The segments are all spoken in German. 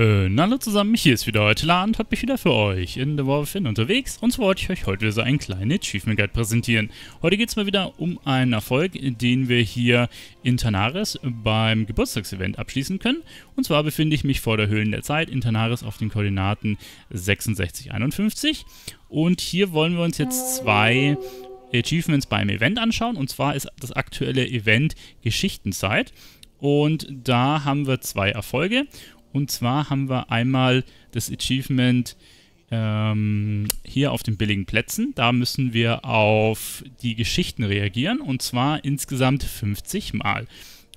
Äh, hallo zusammen, hier ist wieder heute Land, hat mich wieder für euch in The War Within unterwegs und so wollte ich euch heute so einen kleinen Achievement Guide präsentieren. Heute geht es mal wieder um einen Erfolg, den wir hier in Tanaris beim Geburtstagsevent abschließen können. Und zwar befinde ich mich vor der Höhlen der Zeit in Tanaris auf den Koordinaten 6651 und hier wollen wir uns jetzt zwei Achievements beim Event anschauen und zwar ist das aktuelle Event Geschichtenzeit. Und da haben wir zwei Erfolge. Und zwar haben wir einmal das Achievement ähm, hier auf den billigen Plätzen. Da müssen wir auf die Geschichten reagieren und zwar insgesamt 50 Mal.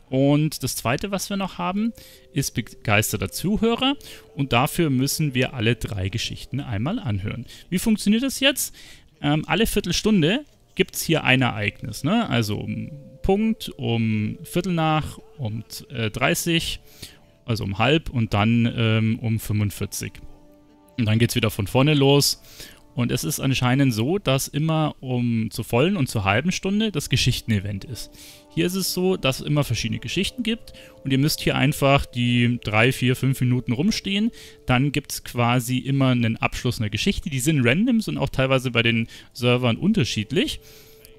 Und das zweite, was wir noch haben, ist begeisterter Zuhörer und dafür müssen wir alle drei Geschichten einmal anhören. Wie funktioniert das jetzt? Ähm, alle Viertelstunde gibt es hier ein Ereignis. Ne? Also um Punkt, um Viertel nach, um äh, 30 also um halb und dann ähm, um 45. Und dann geht es wieder von vorne los. Und es ist anscheinend so, dass immer um zur vollen und zur halben Stunde das Geschichten-Event ist. Hier ist es so, dass es immer verschiedene Geschichten gibt und ihr müsst hier einfach die drei, vier, fünf Minuten rumstehen. Dann gibt es quasi immer einen Abschluss einer Geschichte. Die sind random, sind auch teilweise bei den Servern unterschiedlich.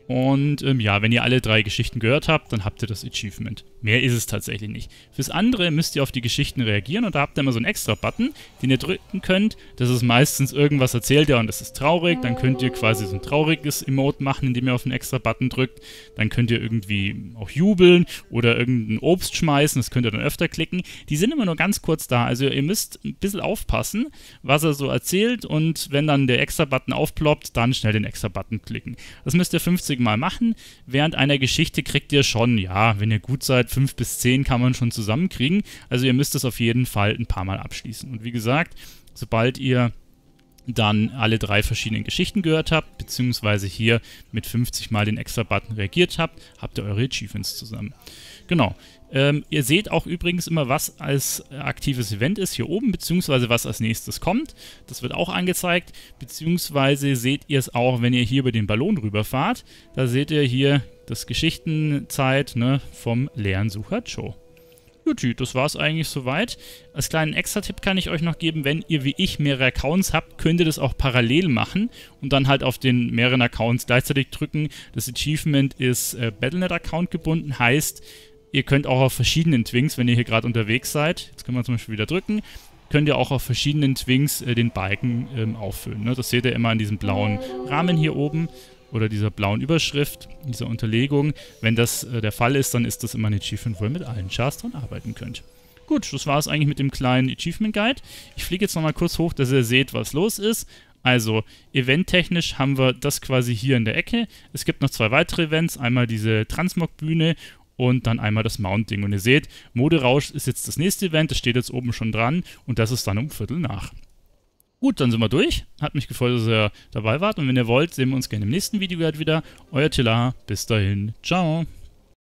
Und ähm, ja, wenn ihr alle drei Geschichten gehört habt, dann habt ihr das Achievement. Mehr ist es tatsächlich nicht. Fürs andere müsst ihr auf die Geschichten reagieren und da habt ihr immer so einen extra Button, den ihr drücken könnt. Das ist meistens irgendwas erzählt ihr und das ist traurig. Dann könnt ihr quasi so ein trauriges Emote machen, indem ihr auf den extra Button drückt. Dann könnt ihr irgendwie auch jubeln oder irgendein Obst schmeißen. Das könnt ihr dann öfter klicken. Die sind immer nur ganz kurz da. Also ihr müsst ein bisschen aufpassen, was er so erzählt und wenn dann der extra Button aufploppt, dann schnell den extra Button klicken. Das müsst ihr 50 50 Mal machen. Während einer Geschichte kriegt ihr schon, ja, wenn ihr gut seid, 5 bis 10 kann man schon zusammenkriegen. Also ihr müsst es auf jeden Fall ein paar Mal abschließen. Und wie gesagt, sobald ihr dann alle drei verschiedenen Geschichten gehört habt, beziehungsweise hier mit 50 Mal den Extra-Button reagiert habt, habt ihr eure Achievements zusammen. Genau. Ähm, ihr seht auch übrigens immer, was als aktives Event ist hier oben, beziehungsweise was als nächstes kommt. Das wird auch angezeigt, beziehungsweise seht ihr es auch, wenn ihr hier über den Ballon rüberfahrt. Da seht ihr hier das Geschichtenzeit ne, vom Lernsucher Joe. Juti, das war es eigentlich soweit. Als kleinen Extra-Tipp kann ich euch noch geben, wenn ihr wie ich mehrere Accounts habt, könnt ihr das auch parallel machen und dann halt auf den mehreren Accounts gleichzeitig drücken. Das Achievement ist äh, Battlenet-Account gebunden, heißt, Ihr könnt auch auf verschiedenen Twings, wenn ihr hier gerade unterwegs seid, jetzt können wir zum Beispiel wieder drücken, könnt ihr auch auf verschiedenen Twings äh, den Balken ähm, auffüllen. Ne? Das seht ihr immer in diesem blauen Rahmen hier oben oder dieser blauen Überschrift, dieser Unterlegung. Wenn das äh, der Fall ist, dann ist das immer ein Achievement, wo ihr mit allen Chars dran arbeiten könnt. Gut, das war es eigentlich mit dem kleinen Achievement Guide. Ich fliege jetzt nochmal kurz hoch, dass ihr seht, was los ist. Also, eventtechnisch haben wir das quasi hier in der Ecke. Es gibt noch zwei weitere Events. Einmal diese Transmog-Bühne und dann einmal das Mounting. Und ihr seht, Moderausch ist jetzt das nächste Event, das steht jetzt oben schon dran und das ist dann um Viertel nach. Gut, dann sind wir durch. Hat mich gefreut, dass ihr dabei wart und wenn ihr wollt, sehen wir uns gerne im nächsten Video wieder. Euer Tilla, bis dahin, ciao.